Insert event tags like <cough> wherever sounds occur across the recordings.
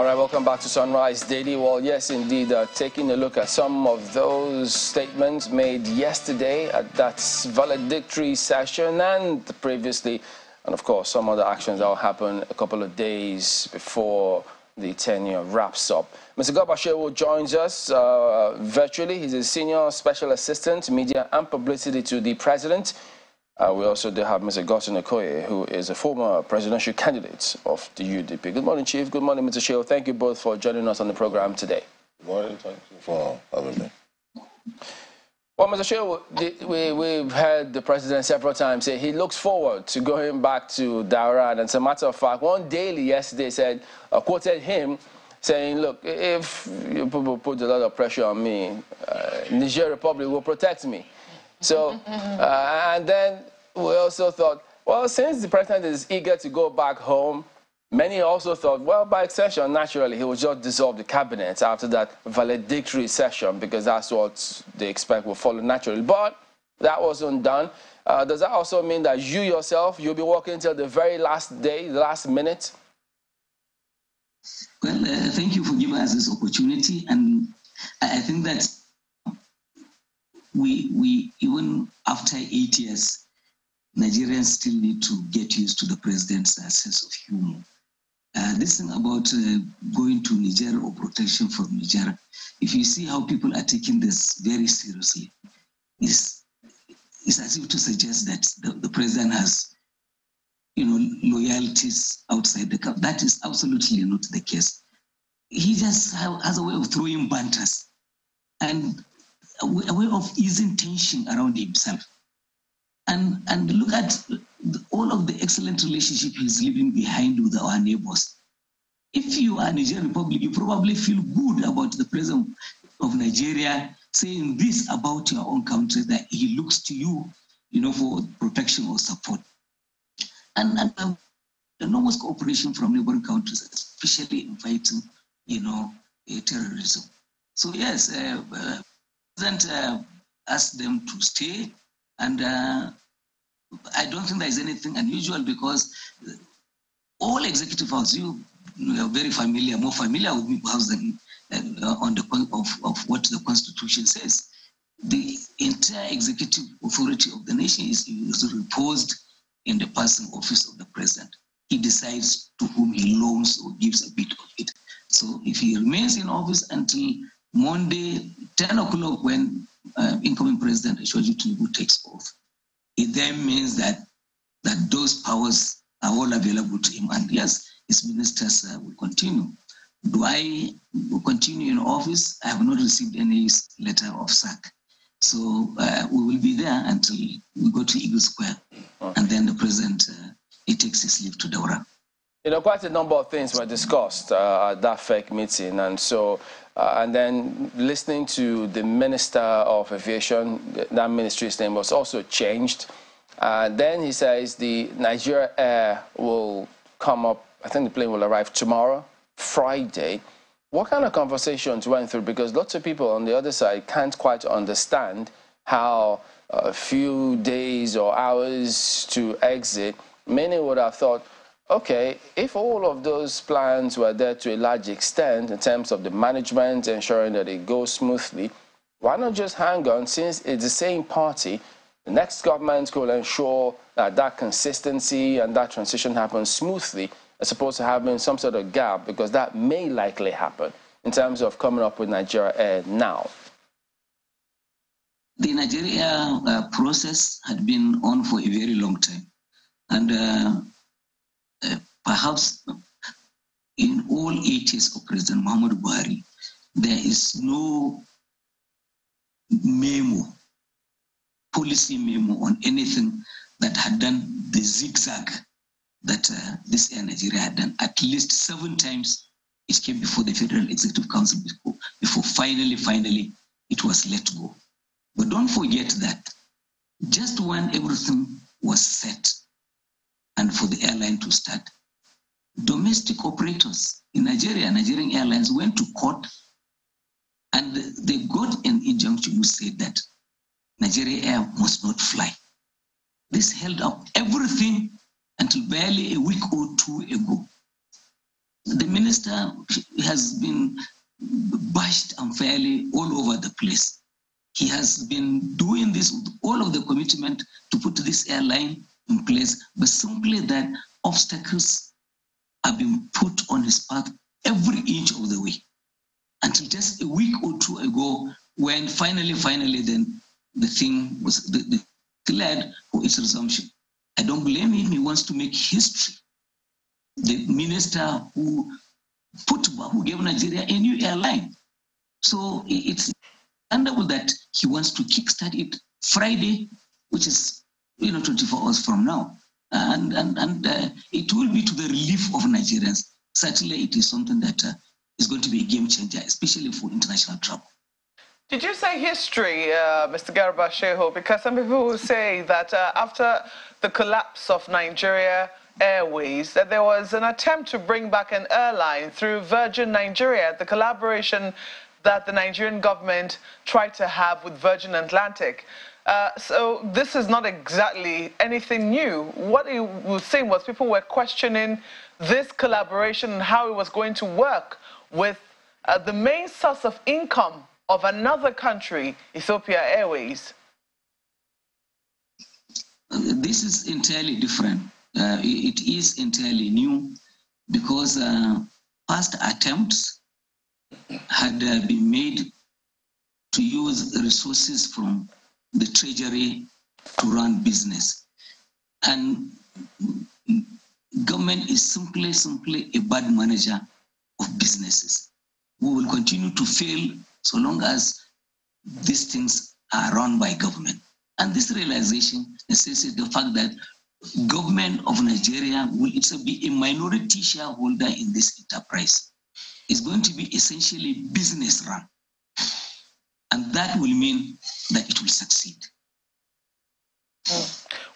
All right, welcome back to Sunrise Daily. Well, yes, indeed, uh, taking a look at some of those statements made yesterday at that valedictory session and previously, and of course, some other actions that will happen a couple of days before the tenure wraps up. Mr. Garba Shehu joins us uh, virtually. He's a senior special assistant, media and publicity to the president. Uh, we also do have Mr. Godson Okoye, who is a former presidential candidate of the UDP. Good morning, Chief. Good morning, Mr. Shehu. Thank you both for joining us on the program today. Good morning. Thank you for having me. Well, Mr. Shehu, we, we've heard the president several times say he looks forward to going back to Daura. And as a matter of fact, one daily yesterday said, uh, quoted him saying, look, if you put a lot of pressure on me, uh, Niger Republic will protect me. So, <laughs> uh, and then we also thought, well, since the president is eager to go back home, many also thought, well, by extension, naturally, he will just dissolve the cabinet after that valedictory session because that's what they expect will follow naturally. But that wasn't done. Uh, does that also mean that you yourself, you'll be working until the very last day, the last minute? Well, uh, thank you for giving us this opportunity. And I think that we, we even after eight years, Nigerians still need to get used to the president's sense of humor. Uh, this thing about uh, going to Niger or protection from Niger, if you see how people are taking this very seriously, it's, it's as if to suggest that the, the president has, you know, loyalties outside the camp. That is absolutely not the case. He just has a way of throwing banters. And a way of easing tension around himself. And, and look at the, all of the excellent relationship he's leaving behind with our neighbors. If you are Nigerian Republic, you probably feel good about the president of Nigeria saying this about your own country, that he looks to you, you know, for protection or support. And, and uh, enormous cooperation from neighboring countries, especially in fighting, you know, uh, terrorism. So yes, uh, uh President uh, asked them to stay, and uh, I don't think there is anything unusual because all executive houses, you, you are very familiar, more familiar with house than uh, on the of, of what the constitution says. The entire executive authority of the nation is, is reposed in the personal office of the president. He decides to whom he loans or gives a bit of it. So if he remains in office until Monday, 10 o'clock, when uh, incoming President Asiwaju Tinubu takes off, it then means that that those powers are all available to him. And yes, his ministers uh, will continue. Do I continue in office? I have not received any letter of sack. So uh, we will be there until we go to Eagle Square. Okay. And then the president, uh, he takes his leave to Daura. You know, quite a number of things were discussed uh, at that FEC meeting. And so, uh, and then listening to the Minister of Aviation, that ministry's name was also changed. Uh, then he says the Nigeria Air will come up, I think the plane will arrive tomorrow, Friday. What kind of conversations went through? Because lots of people on the other side can't quite understand how a few days or hours to exit, many would have thought, okay, if all of those plans were there to a large extent in terms of the management, ensuring that it goes smoothly, why not just hang on since it's the same party? The next government will ensure that that consistency and that transition happens smoothly as opposed to having some sort of gap because that may likely happen in terms of coming up with Nigeria Air now. The Nigeria uh, process had been on for a very long time. And uh, perhaps in all eight years of President Muhammad Buhari, there is no memo, policy memo on anything that had done the zigzag that uh, this Air Nigeria had done. At least seven times it came before the Federal Executive Council before, before finally, finally it was let go. But don't forget that just when everything was set and for the airline to start, domestic operators in Nigeria, Nigerian Airlines, went to court and they got an injunction which said that Nigeria Air must not fly. This held up everything until barely a week or two ago. The minister has been bashed unfairly all over the place. He has been doing this with all of the commitment to put this airline in place, but simply that obstacles have been put on his path every inch of the way. Until just a week or two ago, when finally, finally, then the thing was declared for its resumption. I don't blame him. He wants to make history. The minister who put who gave Nigeria a new airline. So it's understandable that he wants to kickstart it Friday, which is you know 24 hours from now, and and and uh, it will be to the relief of Nigerians. Certainly, it is something that uh, is going to be a game changer, especially for international travel. Did you say history, uh, Mr. Garba Shehu? Because some people will say that uh, after the collapse of Nigeria Airways, that there was an attempt to bring back an airline through Virgin Nigeria, the collaboration that the Nigerian government tried to have with Virgin Atlantic. Uh, so this is not exactly anything new. What he was saying was people were questioning this collaboration and how it was going to work with uh, the main source of income of another country, Ethiopia Airways. This is entirely different. Uh, it is entirely new because uh, past attempts had uh, been made to use resources from the treasury to run business. And government is simply, simply a bad manager of businesses. We will continue to fail so long as these things are run by government. And this realization necessitates the fact that government of Nigeria will itself be a minority shareholder in this enterprise. It's going to be essentially business run. And that will mean that it will succeed.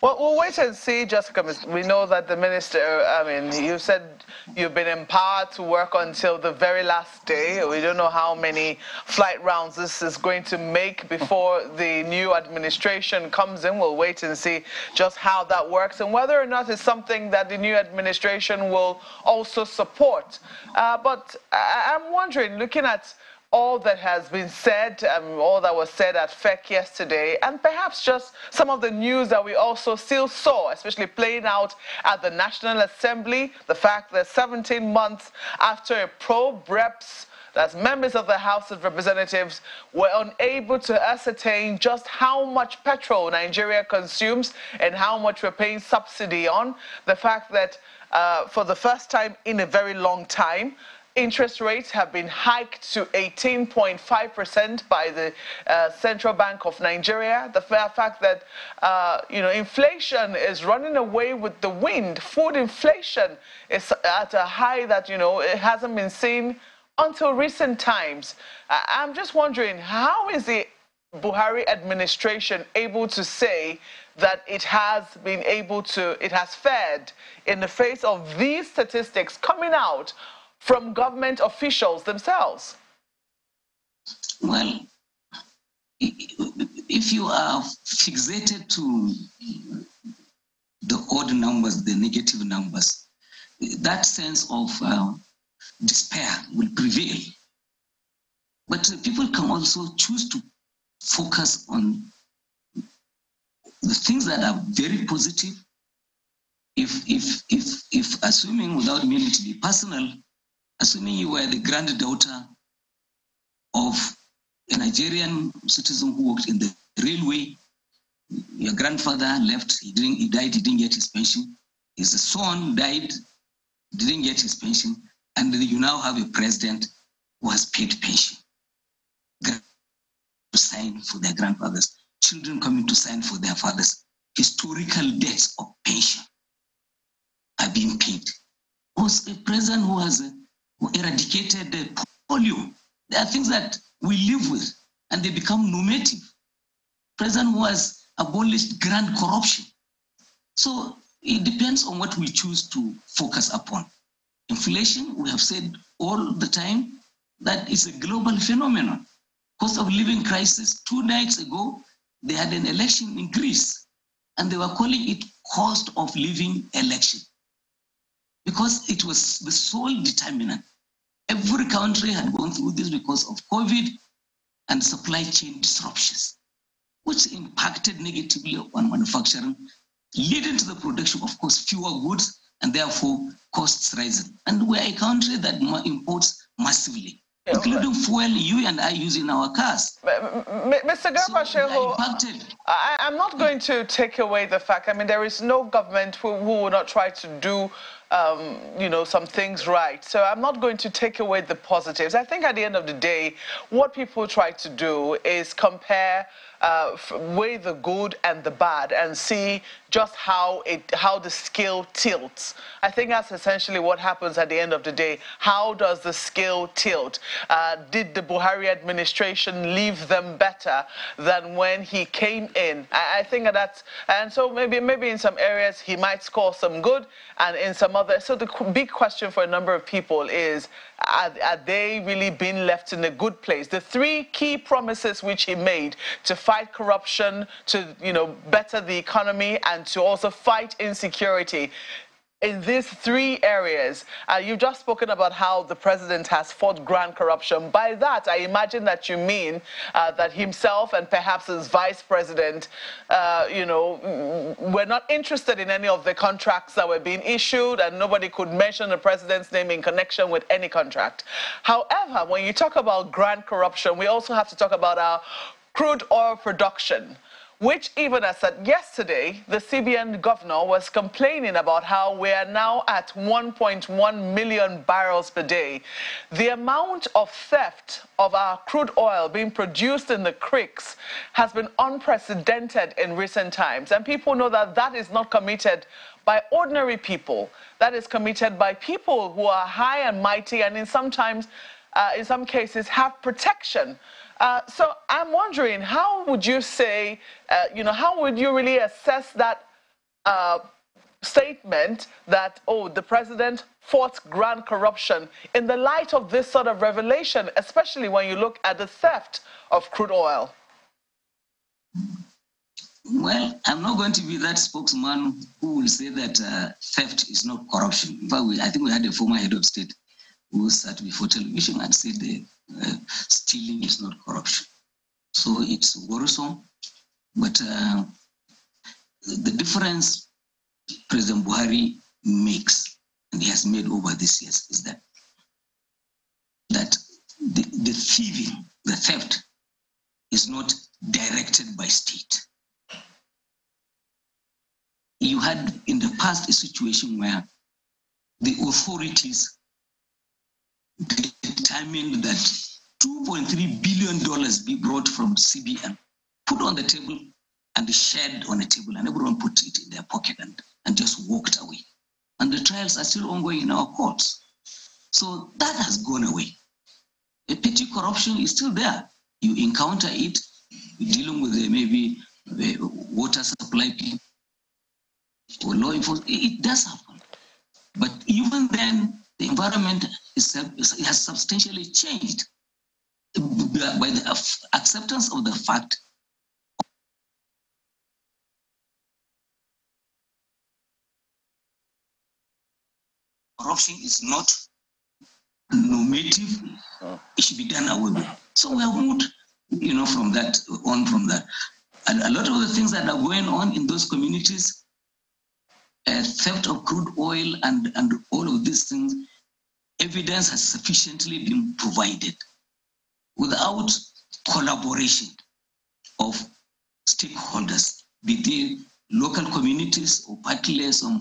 Well, we'll wait and see, Jessica. We know that the minister, I mean, you said you've been empowered to work until the very last day. We don't know how many flight rounds this is going to make before the new administration comes in. We'll wait and see just how that works and whether or not it's something that the new administration will also support. Uh, but I'm wondering, looking at all that has been said, um, all that was said at FEC yesterday, and perhaps just some of the news that we also still saw, especially playing out at the National Assembly, the fact that 17 months after a probe reps that members of the House of Representatives were unable to ascertain just how much petrol Nigeria consumes and how much we're paying subsidy on. The fact that uh, for the first time in a very long time, Interest rates have been hiked to 18.5% by the uh, Central Bank of Nigeria. The fact that, uh, you know, inflation is running away with the wind. Food inflation is at a high that, you know, it hasn't been seen until recent times. I'm just wondering, how is the Buhari administration able to say that it has been able to, it has fared in the face of these statistics coming out from government officials themselves? Well, if you are fixated to the odd numbers, the negative numbers, that sense of uh, despair will prevail. But people can also choose to focus on the things that are very positive. If, if, if, if assuming without meaning to be personal, assuming you were the granddaughter of a Nigerian citizen who worked in the railway, your grandfather left, he didn't, he died, he didn't get his pension. His son died, didn't get his pension, and you now have a president who has paid pension. To sign for their grandfathers, children coming to sign for their fathers. Historical debts of pension are being paid. Was a president who has eradicated the polio. There are things that we live with and they become normative. President who has abolished grand corruption. So it depends on what we choose to focus upon. Inflation, we have said all the time that is a global phenomenon. Cost of living crisis, two nights ago, they had an election in Greece and they were calling it cost of living election. Because it was the sole determinant. Every country had gone through this because of COVID and supply chain disruptions, which impacted negatively on manufacturing, leading to the production, of course, fewer goods and therefore costs rising. And we're a country that imports massively including fuel you and I use in our cars. Mr. Garba so I, am not going to take away the fact, I mean, there is no government who, who will not try to do um, you know, some things right. So I'm not going to take away the positives. I think at the end of the day, what people try to do is compare uh, weigh the good and the bad and see just how it how the scale tilts. I think that's essentially what happens at the end of the day. How does the scale tilt? Uh, did the Buhari administration leave them better than when he came in? I, I think that's and so maybe maybe in some areas he might score some good and in some other. So the big question for a number of people is are, are, they really being left in a good place? The three key promises which he made to fight corruption, to you know better the economy, and to also fight insecurity in these three areas. Uh, you've just spoken about how the president has fought grand corruption. By that, I imagine that you mean uh, that himself and perhaps his vice president, uh, you know, were not interested in any of the contracts that were being issued, and nobody could mention the president's name in connection with any contract. However, when you talk about grand corruption, we also have to talk about our crude oil production which even as said yesterday, the CBN governor was complaining about how we are now at 1.1 million barrels per day. The amount of theft of our crude oil being produced in the creeks has been unprecedented in recent times. And people know that that is not committed by ordinary people. That is committed by people who are high and mighty and in sometimes, uh, in some cases, have protection uh, so I'm wondering, how would you say, uh, you know, how would you really assess that uh, statement that, oh, the president fought grand corruption in the light of this sort of revelation, especially when you look at the theft of crude oil? Well, I'm not going to be that spokesman who will say that uh, theft is not corruption. Fact, we, I think we had a former head of state who sat before television and said the uh, stealing is not corruption. So it's worrisome. But uh, the difference President Buhari makes, and he has made over these years, is that that the, the thieving, the theft, is not directed by state. You had in the past a situation where the authorities determined that $2.3 billion be brought from CBN, put on the table and shared on a table, and everyone put it in their pocket and, and just walked away. And the trials are still ongoing in our courts. So that has gone away. A petty corruption is still there. You encounter it dealing with uh, maybe the water supply people or law enforcement. It does happen. But even then, the environment is, has substantially changed by the acceptance of the fact corruption is not normative, oh. it should be done away with. So we have moved, you know, from that on from that. And a lot of the things that are going on in those communities uh, theft of crude oil and, and all of these things, evidence has sufficiently been provided without collaboration of stakeholders, be they local communities or parties or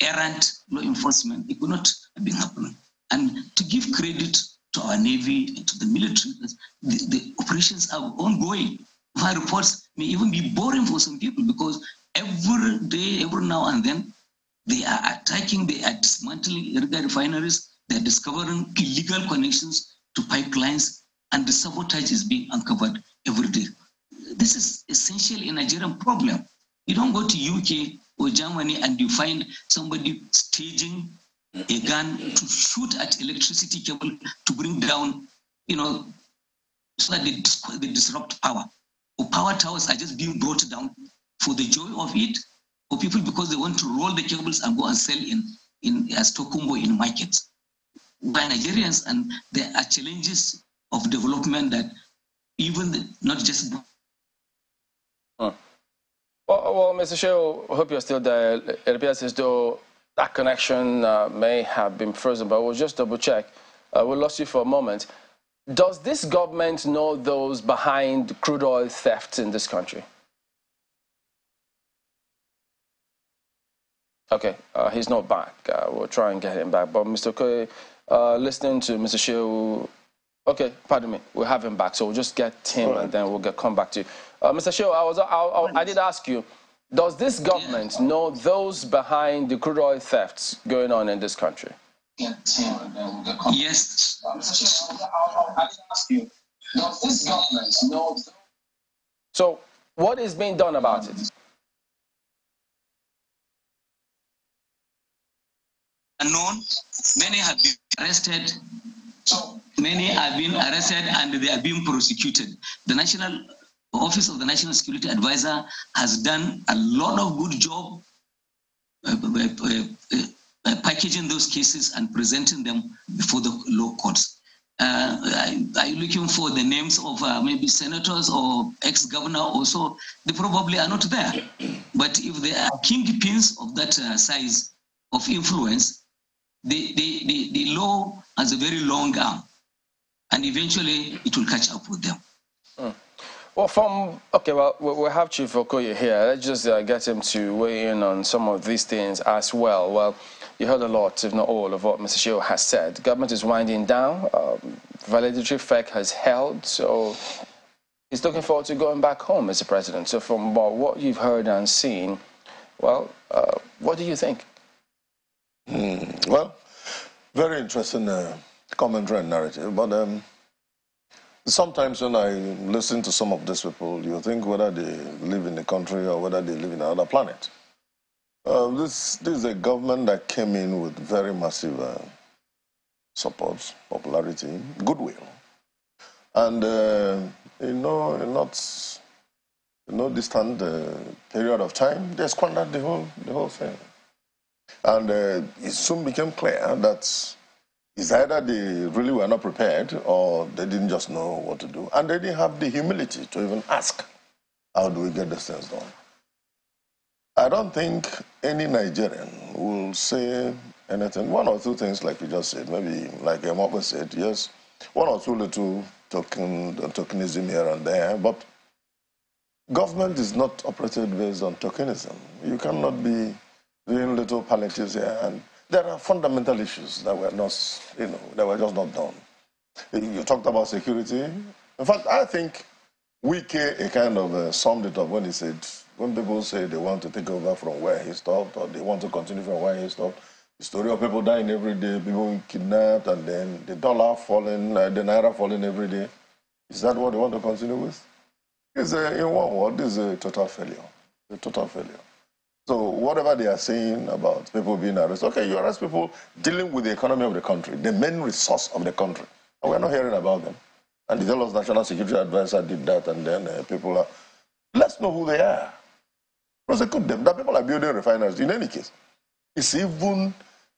errant law enforcement, it would not have been happening. And to give credit to our Navy and to the military, the, the operations are ongoing. My reports may even be boring for some people because every day, every now and then, they are attacking, they are dismantling illegal refineries, they're discovering illegal connections to pipelines, and the sabotage is being uncovered every day. This is essentially a Nigerian problem. You don't go to UK or Germany and you find somebody staging a gun to shoot at electricity cable to bring down, you know, so that they, they disrupt power. Or power towers are just being brought down for the joy of it or people because they want to roll the cables and go and sell in in as Tokumbo in markets by Nigerians, and there are challenges of development that even the, not just. Well, well, Mr. Shehu, I hope you're still there. It appears as though that connection uh, may have been frozen, but we'll just double check. Uh, we lost you for a moment. Does this government know those behind crude oil theft in this country? Okay, uh, he's not back. Uh, we'll try and get him back. But Mr. Okoye, uh, listening to Mr. Shehu, okay, pardon me, we'll have him back. So we'll just get him right. and then we'll get come back to you. Uh, Mr. Shehu, I, was, I, I, I, did ask you, does this government know those behind the crude oil thefts going on in this country? Yes. So, what is being done about it? Unknown. Many have been arrested. Many have been arrested and they are being prosecuted. The National Office of the National Security Advisor has done a lot of good job uh, uh, uh, uh, packaging those cases and presenting them before the law courts. Are you looking for the names of maybe senators or ex-governor also? They probably are not there. But if they are kingpins of that size of influence, the, the, the, the law has a very long arm and eventually it will catch up with them. Mm. Well, from okay, well, we have Chief Okoye here. Let's just uh, get him to weigh in on some of these things as well. Well, you heard a lot, if not all, of what Mr. Shehu has said. Government is winding down. Um, validatory FEC has held, so he's looking forward to going back home, Mr. President. So, from what you've heard and seen, well, uh, what do you think? Mm, well, very interesting uh, commentary and narrative, but um, sometimes when I listen to some of these people, you think whether they live in the country or whether they live in another planet. Uh, this, this is a government that came in with very massive uh, support, popularity, goodwill. And, uh, you know, not know, distant uh, period of time, they squandered the whole, the whole thing. And uh, it soon became clear that it's either they really were not prepared or they didn't just know what to do. And they didn't have the humility to even ask, how do we get these things done? I don't think any Nigerian will say anything. One or two things, like you just said, maybe like Emope said, yes, one or two little token, tokenism here and there, but government is not operated based on tokenism. You cannot be doing little palliatives here, and there are fundamental issues that were not, you know, that were just not done. You talked about security. In fact, I think Wike a kind of uh, summed it up when he said when people say they want to take over from where he stopped or they want to continue from where he stopped, the story of people dying every day, people being kidnapped, and then the dollar falling, uh, the naira falling every day. Is that what they want to continue with? It's a, in one word, this is a total failure. A total failure. So whatever they are saying about people being arrested, okay, you arrest people dealing with the economy of the country, the main resource of the country. And we're not hearing about them. And the Dallas National Security Advisor did that, and then uh, people are, let's know who they are prosecute them. That people are building refineries. In any case, it's even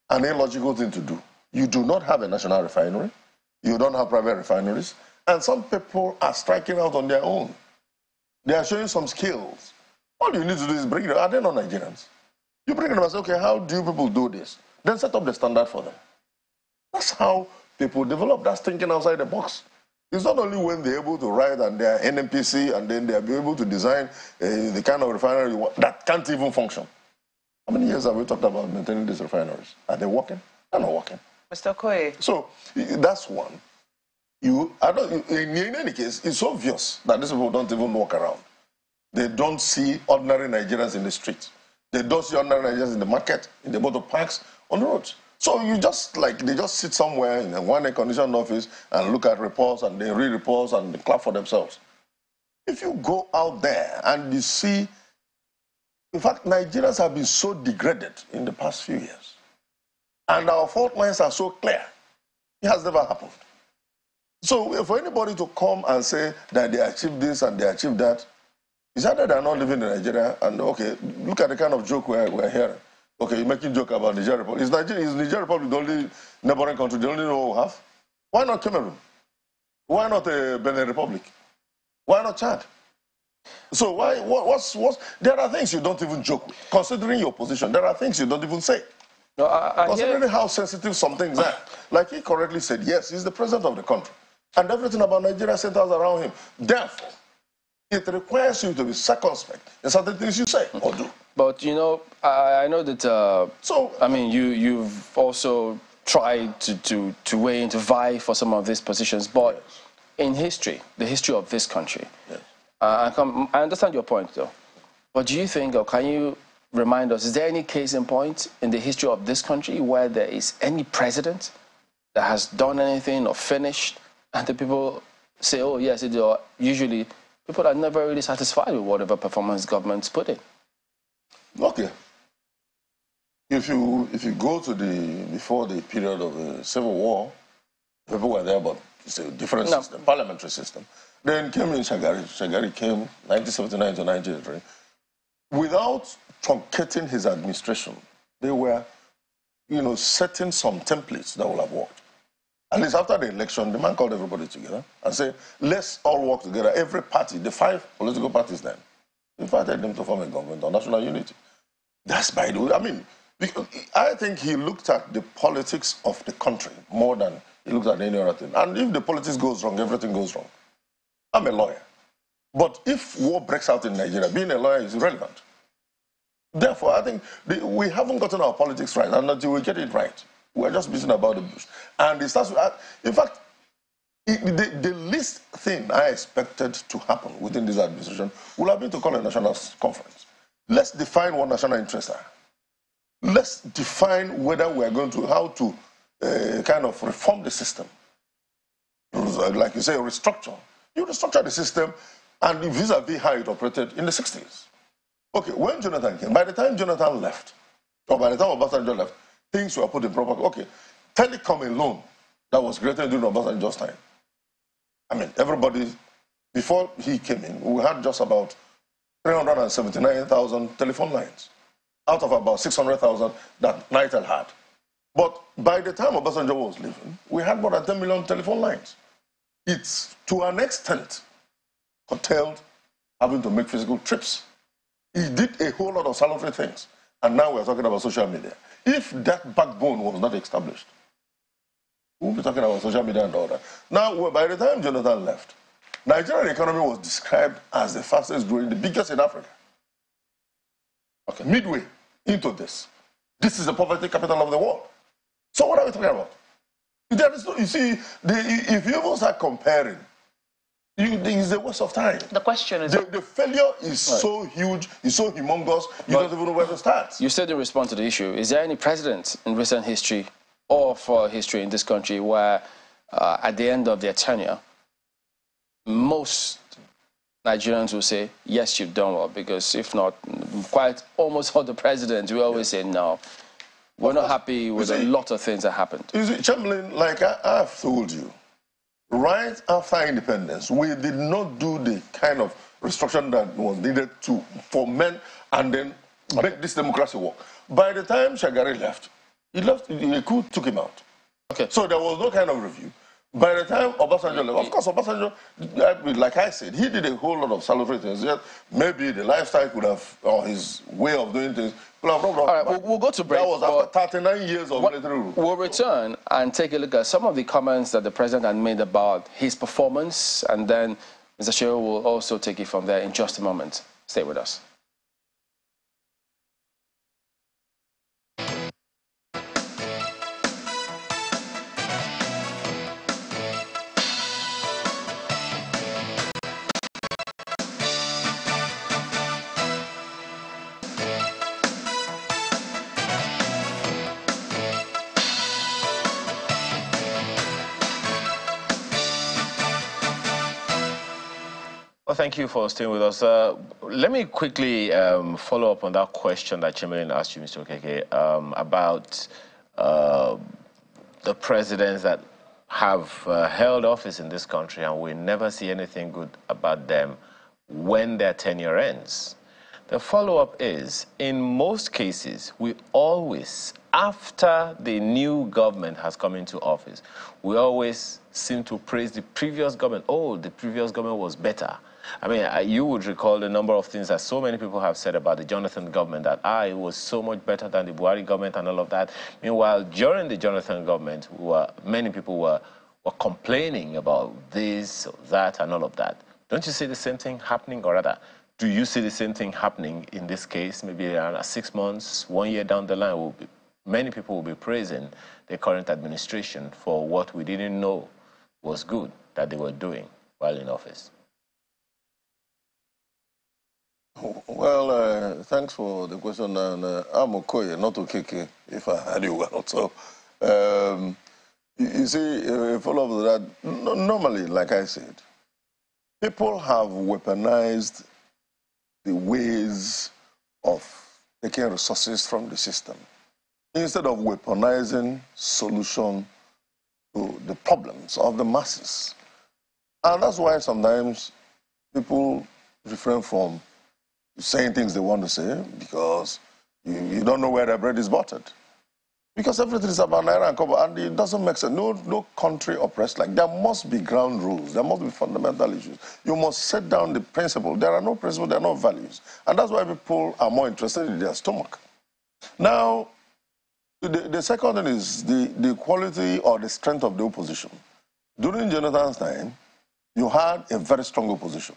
an illogical thing to do. You do not have a national refinery. You don't have private refineries. And some people are striking out on their own. They are showing some skills. All you need to do is bring them. Are they not Nigerians? You bring them and say, okay, how do you people do this? Then set up the standard for them. That's how people develop. That's thinking outside the box. It's not only when they're able to write and they're NNPC and then they'll be able to design uh, the kind of refinery that can't even function. How many years have we talked about maintaining these refineries? Are they working? They're not working. Mr. Okoye. So that's one. You, I don't, in, in any case, it's obvious that these people don't even walk around. They don't see ordinary Nigerians in the streets. They don't see ordinary Nigerians in the market, in the motor parks, on the roads. So you just like they just sit somewhere in a one air conditioned office and look at reports and they read reports and they clap for themselves. If you go out there and you see, in fact, Nigerians have been so degraded in the past few years, and our fault lines are so clear, it has never happened. So for anybody to come and say that they achieved this and they achieved that, is either they're not living in Nigeria and okay, look at the kind of joke we're, we're hearing. Okay, you're making joke about Nigeria Republic. Is Nigeria, is Niger Republic the only neighboring country, the only one we have? Why not Cameroon? Why not the uh, Benin Republic? Why not Chad? So why, what, what's, what's, there are things you don't even joke with. Considering your position, there are things you don't even say. No, I, I Considering how sensitive some things are. Like he correctly said, yes, he's the president of the country. And everything about Nigeria centers around him. Therefore, it requires you to be circumspect in certain things you say or do. But you know, I, I know that. Uh, so I mean, you you've also tried to, to to weigh in to vie for some of these positions, but yes. in history, the history of this country, yes. uh, I, come, I understand your point though. But do you think, or can you remind us, is there any case in point in the history of this country where there is any president that has done anything or finished, and the people say, oh yes, it, or usually people are never really satisfied with whatever performance governments put in. Okay. If you if you go to the before the period of the Civil War, people were there, but it's a different no. system, parliamentary system. Then came in Shagari. Shagari came 1979 to 1983. Without truncating his administration, they were, you know, setting some templates that will have worked. At least after the election, the man called everybody together and said, let's all work together. Every party, the five political parties then, invited them to form a government on national unity. That's by the way, I mean, I think he looked at the politics of the country more than he looked at any other thing. And if the politics goes wrong, everything goes wrong. I'm a lawyer. But if war breaks out in Nigeria, being a lawyer is irrelevant. Therefore, I think the, we haven't gotten our politics right, and until we get it right, we're just beating about the bush. And it starts with, uh, in fact, the, the least thing I expected to happen within this administration would have been to call a national conference. Let's define what national interests are. Let's define whether we're going to, how to uh, kind of reform the system. Like you say, restructure. You restructure the system and vis-a-vis how it operated in the 60s. Okay, when Jonathan came, by the time Jonathan left, or by the time Obasanjo left, things were put in proper. Okay, telecom alone that was greater created during Obasanjo's time. I mean, everybody, before he came in, we had just about 379,000 telephone lines out of about 600,000 that Nitel had. But by the time Obasanjo was leaving, we had more than 10 million telephone lines. It's to an extent curtailed having to make physical trips. He did a whole lot of salutary things. And now we're talking about social media. If that backbone was not established, we'll be talking about social media and all that. Now, by the time Jonathan left, Nigerian economy was described as the fastest growing, the biggest in Africa. Okay, midway into this. This is the poverty capital of the world. So what are we talking about? There is no, you see, the, if you even start comparing you, it's a waste of time. The question is... The, the failure is right. so huge, it's so humongous, you but don't even know where to start. You said in response to the issue, is there any precedent in recent history or for history in this country where uh, at the end of their tenure, most Nigerians will say, yes, you've done well, because if not, quite almost all the presidents will always say no. We're not happy with see, a lot of things that happened. You see, Chamberlain, like I, I've told you, right after independence, we did not do the kind of restructuring that was needed to foment and then okay. make this democracy work. By the time Shagari left, he left, the coup took him out. Okay. So there was no kind of review. By the time Obasanjo left, of course, Obasanjo, like I said, he did a whole lot of salutary things. Yet maybe the lifestyle could have, or his way of doing things, could have All right, we'll, we'll, go to break. That was after 39 years of military rule. We'll return and take a look at some of the comments that the president had made about his performance, and then Mr. Shehu will also take it from there in just a moment. Stay with us. Well, thank you for staying with us. Uh, let me quickly um, follow up on that question that Chamberlain asked you, Mr. Okeke, um, about uh, the presidents that have uh, held office in this country and we never see anything good about them when their tenure ends. The follow-up is, in most cases, we always, after the new government has come into office, we always seem to praise the previous government. Oh, the previous government was better. I mean, you would recall the number of things that so many people have said about the Jonathan government, that ah, it was so much better than the Buhari government and all of that. Meanwhile, during the Jonathan government, were, many people were, were complaining about this, that, and all of that. Don't you see the same thing happening, or rather, do you see the same thing happening in this case? Maybe around six months, one year down the line, will be, many people will be praising the current administration for what we didn't know was good that they were doing while in office. Well, uh, thanks for the question. And uh, I'm Okoye, not Okeke, if I heard you <laughs> well. So, um, you, see, uh, follow that. Normally, like I said, people have weaponized the ways of taking resources from the system instead of weaponizing solution to the problems of the masses. And that's why sometimes people refrain from saying things they want to say because you, you don't know where their bread is buttered. Because everything is about Naira and Kobo, and it doesn't make sense. No, no country oppressed like There must be ground rules. There must be fundamental issues. You must set down the principle. There are no principles, there are no values. And that's why people are more interested in their stomach. Now, the, the second thing is the, the quality or the strength of the opposition. During Jonathan's time, you had a very strong opposition.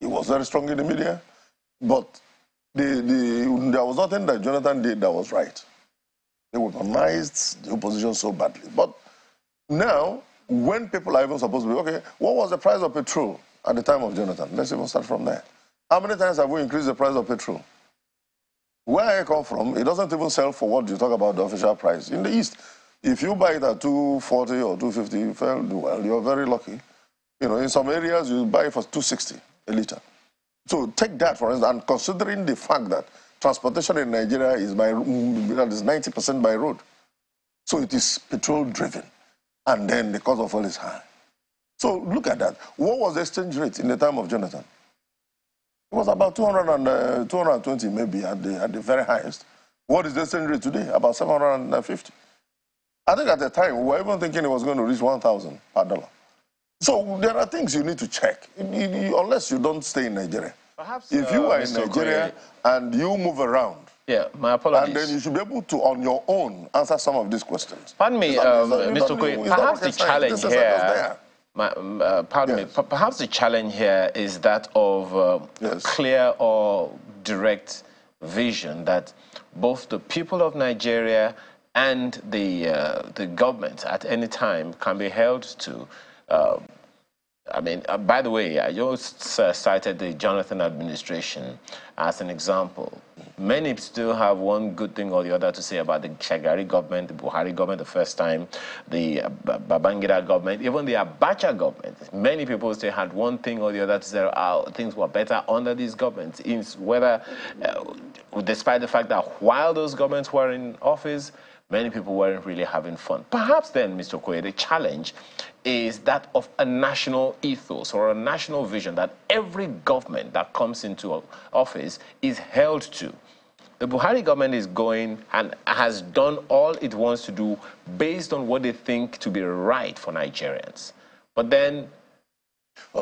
It was very strong in the media, but the, the, there was nothing that Jonathan did that was right. They weaponized the opposition so badly. But now, when people are even supposed to be, okay, what was the price of petrol at the time of Jonathan? Let's even start from there. How many times have we increased the price of petrol? Where I come from, it doesn't even sell for what you talk about the official price. In the East, if you buy it at 240 or 250, well, you're very lucky. You know, in some areas, you buy it for 260 a liter. So take that, for instance, and considering the fact that transportation in Nigeria is by is 90% by road. So it is petrol driven. And then the cost of oil is high. So look at that. What was the exchange rate in the time of Jonathan? It was about 200 and, uh, 220 maybe at the, at the very highest. What is the exchange rate today? About 750. I think at the time, we were even thinking it was going to reach 1,000 per dollar. So there are things you need to check, unless you don't stay in Nigeria. Perhaps, if you uh, are in Nigeria and you move around, yeah, my apologies. And then you should be able to, on your own, answer some of these questions. Pardon me, um, Mr. Kwe, perhaps the challenge here, my, uh, pardon yes. me, perhaps the challenge here is that of uh, yes. clear or direct vision that both the people of Nigeria and the, uh, the government at any time can be held to uh, I mean, uh, by the way, I just uh, cited the Jonathan administration as an example. Many still have one good thing or the other to say about the Shagari government, the Buhari government the first time, the uh, Babangida government, even the Abacha government. Many people still had one thing or the other to say oh, things were better under these governments. Whether, uh, despite the fact that while those governments were in office, many people weren't really having fun. Perhaps then, Mr. Okoye, the challenge is that of a national ethos or a national vision that every government that comes into office is held to. The Buhari government is going and has done all it wants to do based on what they think to be right for Nigerians. But then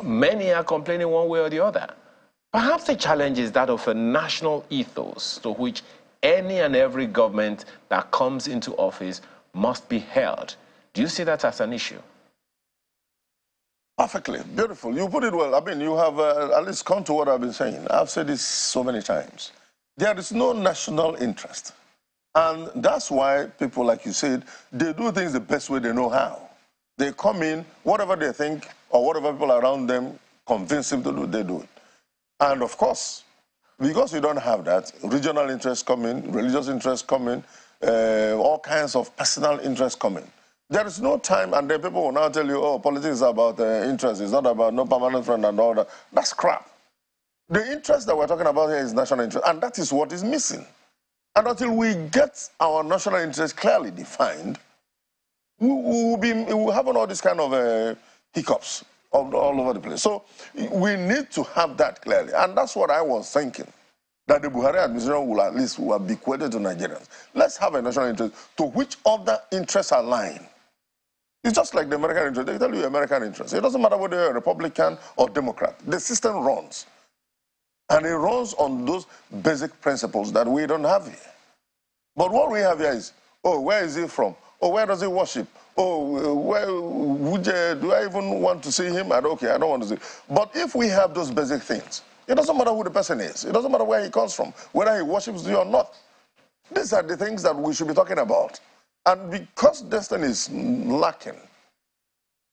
many are complaining one way or the other. Perhaps the challenge is that of a national ethos to which any and every government that comes into office must be held. Do you see that as an issue? Perfectly. Beautiful. You put it well. I mean, you have uh, at least come to what I've been saying. I've said this so many times. There is no national interest. And that's why people, like you said, they do things the best way they know how. They come in, whatever they think or whatever people around them convince them to do, they do it. And of course, because we don't have that, regional interests come in, religious interests come in, uh, all kinds of personal interests come in. There is no time, and then people will now tell you, oh, politics is about uh, interest, it's not about no permanent friend and all that. That's crap. The interest that we're talking about here is national interest, and that is what is missing. And until we get our national interest clearly defined, we will be we will have all these kind of uh, hiccups all, all over the place. So we need to have that clearly. And that's what I was thinking. that the Buhari administration will at least will be bequeathed to Nigerians. Let's have a national interest to which other interests align. It's just like the American interest. They tell you American interest. It doesn't matter whether you're a Republican or Democrat. The system runs. And it runs on those basic principles that we don't have here. But what we have here is, oh, where is he from? Oh, where does he worship? Oh, where would you, do I even want to see him? I don't, okay, I don't want to see. But if we have those basic things, it doesn't matter who the person is. It doesn't matter where he comes from, whether he worships you or not. These are the things that we should be talking about. And because destiny is lacking,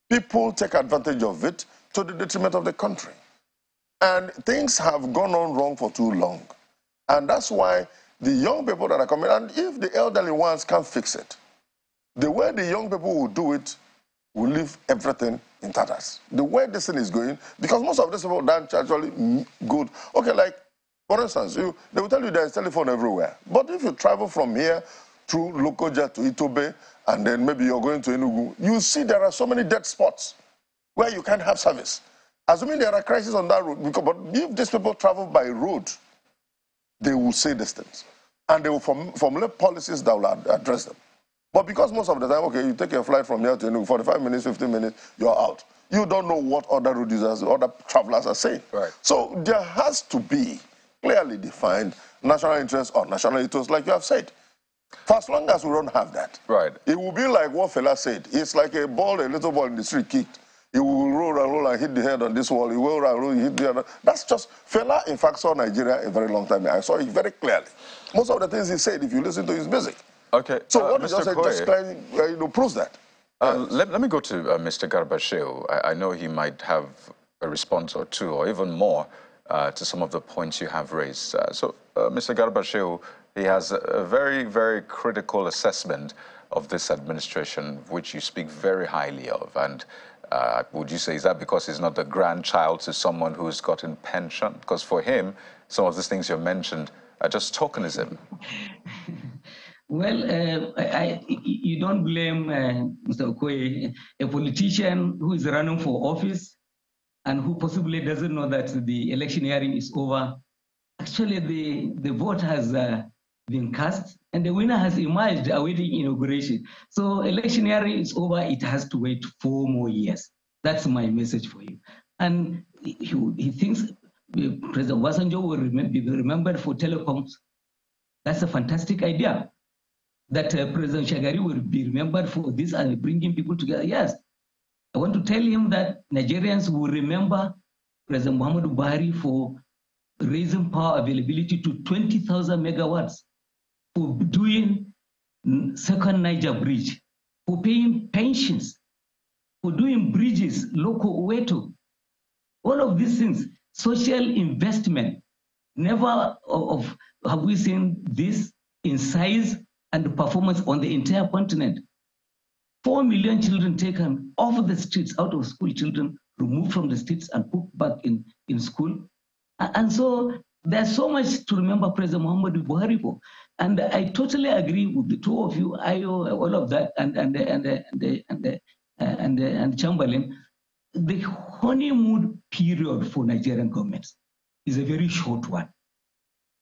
people take advantage of it to the detriment of the country. And things have gone on wrong for too long. And that's why the young people that are coming, and if the elderly ones can't fix it, the way the young people will do it will leave everything in tatters. The way this thing is going, because most of these people don't actually good. Okay, like, for instance, you, they will tell you there's telephone everywhere. But if you travel from here through Lokoja to Itobe, and then maybe you're going to Enugu, you see there are so many dead spots where you can't have service. Assuming there are crises on that road, because, but if these people travel by road, they will say these things. And they will form, formulate policies that will address them. But because most of the time, okay, you take a flight from here to Enugu, 45 minutes, 15 minutes, you're out. You don't know what other road users, other travelers are saying. Right. So there has to be clearly defined national interest or national interests, like you have said. For as long as we don't have that, right. it will be like what Fela said. It's like a ball, a little ball in the street kicked. It will roll and roll and hit the head on this wall. It will roll and roll and hit the other. That's just Fela, in fact, saw Nigeria a very long time ago. I saw it very clearly. Most of the things he said, if you listen to his music. Okay. So uh, what Mr. you just said just kind of, uh, you know, proves that. Uh, let, let, me go to uh, Mr. Garba Shehu. I, I, know he might have a response or two or even more uh, to some of the points you have raised. Uh, so, Mr. Garba Shehu, he has a very, very critical assessment of this administration, which you speak very highly of. And uh, would you say, is that because he's not the grandchild to someone who's gotten pension? Because for him, some of these things you mentioned are just tokenism. <laughs> Well, uh, I, you don't blame uh, Mr. Okoye, a politician who is running for office and who possibly doesn't know that the election hearing is over. Actually, the, the vote has uh, been cast and the winner has emerged awaiting inauguration. So election hearing is over, it has to wait four more years. That's my message for you. And he, he thinks President Obasanjo will be remembered for telecoms. That's a fantastic idea. That uh, President Shagari will be remembered for this and bringing people together. Yes, I want to tell him that Nigerians will remember President Muhammadu Buhari for raising power availability to 20,000 megawatts for doing second Niger bridge, for paying pensions, for doing bridges, Loko-Oweto. All of these things, social investment. Never of, have we seen this in size and the performance on the entire continent. Four million children taken off the streets, out of school children, removed from the streets and put back in, in school. And so there's so much to remember President Muhammad Buhari for. And I totally agree with the two of you, I all of that, and and and and and and, and, and Chamberlain. The honeymoon period for Nigerian governments is a very short one,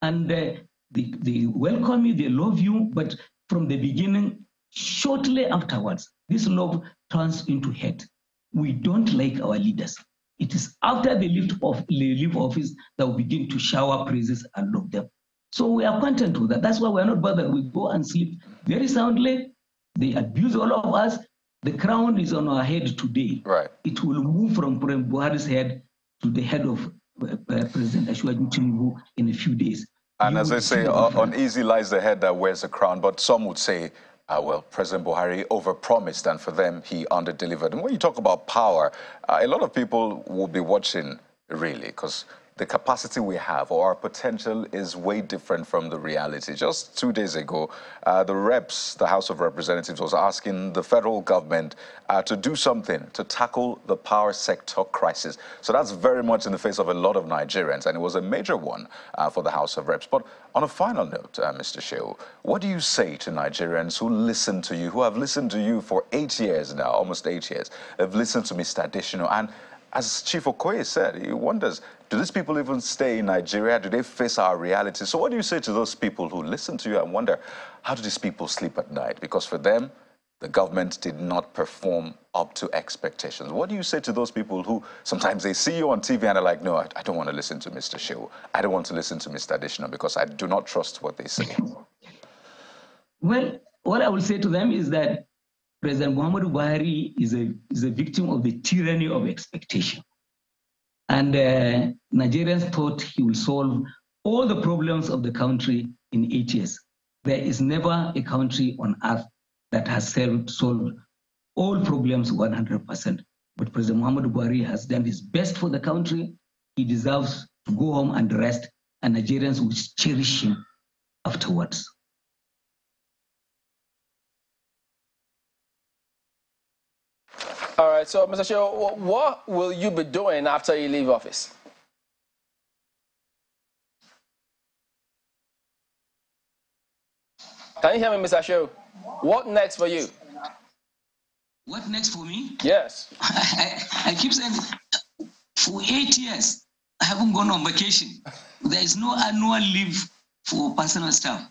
and uh, they, they welcome you, they love you, but from the beginning, shortly afterwards, this love turns into hate. We don't like our leaders. It is after they leave, off, they leave office that we begin to shower praises and love them. So we are content with that. That's why we're not bothered. We go and sleep very soundly. They abuse all of us. The crown is on our head today. Right. It will move from President Buhari's head to the head of uh, President Asiwaju Tinubu in a few days. And as they say, uh, easy lies the head that wears the crown. But some would say uh, well, President Buhari overpromised, and for them, he underdelivered. And when you talk about power, uh, a lot of people will be watching, really, because the capacity we have or our potential is way different from the reality. Just two days ago, uh, the reps, the House of Representatives, was asking the federal government uh, to do something to tackle the power sector crisis. So that's very much in the face of a lot of Nigerians, and it was a major one uh, for the House of Reps. But on a final note, uh, Mr. Shehu, what do you say to Nigerians who listen to you, who have listened to you for eight years now, almost eight years, have listened to Mr. Adesina, and as Chief Okoye said, he wonders, Do these people even stay in Nigeria? Do they face our reality? So what do you say to those people who listen to you and wonder, how do these people sleep at night? Because for them, the government did not perform up to expectations. What do you say to those people who sometimes they see you on TV and are like, no, I, I don't want to listen to Mr. Shehu. I don't want to listen to Mr. Adesina because I do not trust what they say. Well, what I will say to them is that President Muhammadu Buhari is a, is a victim of the tyranny of expectation. And uh, Nigerians thought he will solve all the problems of the country in eight years. There is never a country on earth that has solved all problems 100%. But President Muhammadu Buhari has done his best for the country. He deserves to go home and rest, and Nigerians will cherish him afterwards. Right, so Mr. Shehu, what will you be doing after you leave office? Can you hear me, Mr. Shehu? What next for you? What next for me? Yes. I, I keep saying, for eight years, I haven't gone on vacation. There is no annual leave for personal staff.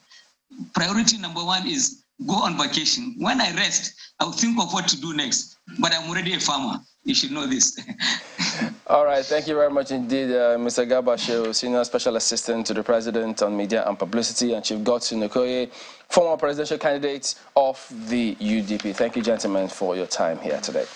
Priority number one is go on vacation. When I rest, I'll think of what to do next. But I'm already a farmer. You should know this. <laughs> All right. Thank you very much indeed, uh, Mr. Garba Shehu, Senior Special Assistant to the President on Media and Publicity, and Chief Godson Okoye, former presidential candidate of the UDP. Thank you, gentlemen, for your time here today.